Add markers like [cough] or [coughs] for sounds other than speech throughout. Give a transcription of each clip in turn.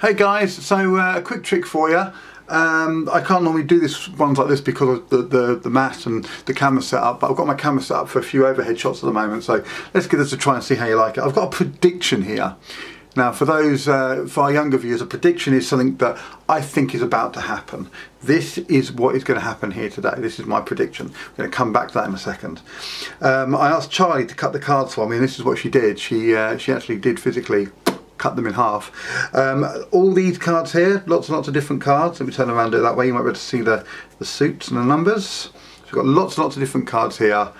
Hey guys, so uh, a quick trick for you. Um, I can't normally do this ones like this because of the, the, the mat and the camera setup, but I've got my camera set up for a few overhead shots at the moment, so let's give this a try and see how you like it. I've got a prediction here. Now for those, uh, for our younger viewers, a prediction is something that I think is about to happen. This is what is going to happen here today. This is my prediction. I'm going to come back to that in a second. Um, I asked Charlie to cut the cards for me and this is what she did. She, uh, she actually did physically cut them in half. Um, all these cards here, lots and lots of different cards. Let me turn around it that way. You might be able to see the, the suits and the numbers. So we've got lots and lots of different cards here.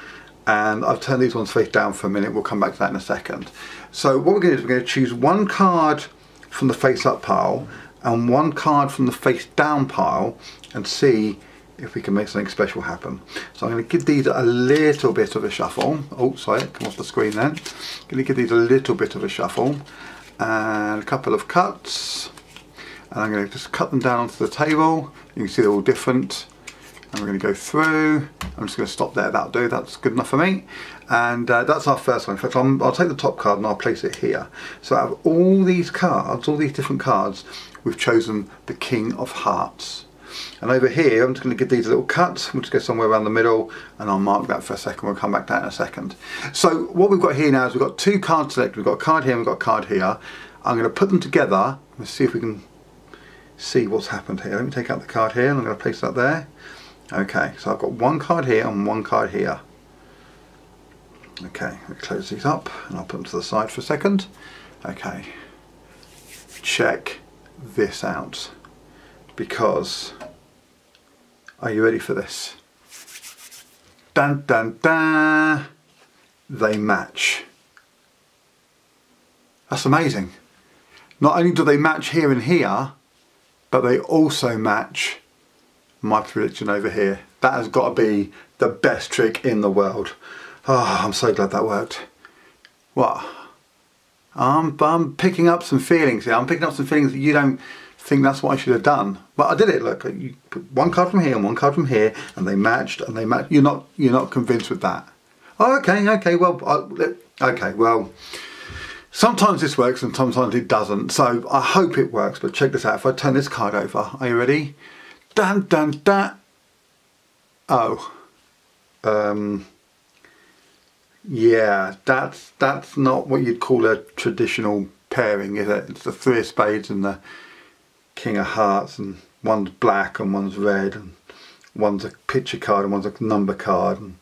And I've turned these ones face down for a minute. We'll come back to that in a second. So what we're going to do is we're going to choose one card from the face up pile and one card from the face down pile and see if we can make something special happen. So I'm going to give these a little bit of a shuffle. Oh, sorry, come off the screen then. I'm going to give these a little bit of a shuffle and a couple of cuts. And I'm going to just cut them down onto the table. You can see they're all different. And we're going to go through. I'm just going to stop there. That'll do. That's good enough for me. And uh, that's our first one. In fact i will take the top card and I'll place it here. So out of all these cards all these different cards we've chosen the King of Hearts and over here, I'm just going to give these a little cut. We'll just go somewhere around the middle and I'll mark that for a second. We'll come back that in a second. So what we've got here now is we've got two cards selected. We've got a card here and we've got a card here. I'm going to put them together. Let's see if we can see what's happened here. Let me take out the card here and I'm going to place that there. Okay, so I've got one card here and one card here. Okay, close these up and I'll put them to the side for a second. Okay, check this out because are you ready for this? Dun dun dun! They match. That's amazing. Not only do they match here and here, but they also match my prediction over here. That has got to be the best trick in the world. Oh, I'm so glad that worked. What? I'm, I'm picking up some feelings here. I'm picking up some feelings that you don't think that's what I should have done. But I did it. Look, you put one card from here and one card from here, and they matched, and they matched. You're not you're not convinced with that. Oh, okay, okay. Well, I, okay. Well, sometimes this works and sometimes it doesn't. So I hope it works. But check this out. If I turn this card over, are you ready? Dun dun dun. Oh. Um. Yeah, that's that's not what you'd call a traditional pairing, is it? It's the three of spades and the King of Hearts and one's black and one's red and one's a picture card and one's a number card. And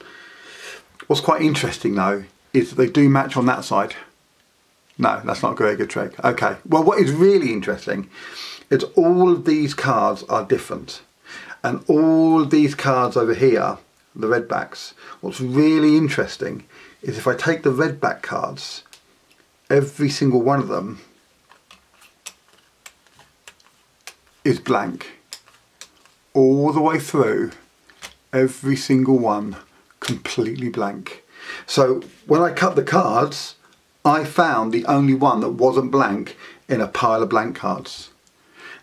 what's quite interesting though is that they do match on that side. No, that's not a very good trick. Okay, well what is really interesting is all of these cards are different. And all these cards over here, the red backs, what's really interesting is if I take the red back cards, every single one of them is blank. All the way through every single one completely blank. So when I cut the cards I found the only one that wasn't blank in a pile of blank cards.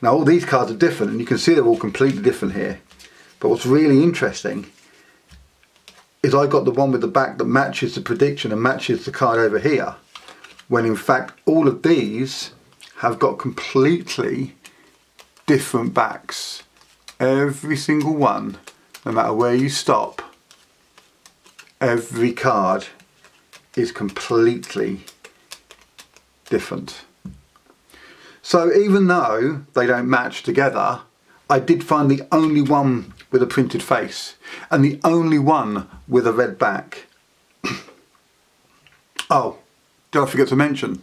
Now all these cards are different and you can see they're all completely different here. But what's really interesting is I got the one with the back that matches the prediction and matches the card over here when in fact all of these have got completely different backs. Every single one, no matter where you stop, every card is completely different. So even though they don't match together, I did find the only one with a printed face and the only one with a red back. [coughs] oh, did I forget to mention?